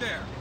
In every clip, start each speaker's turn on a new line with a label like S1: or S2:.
S1: there.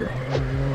S2: Yeah.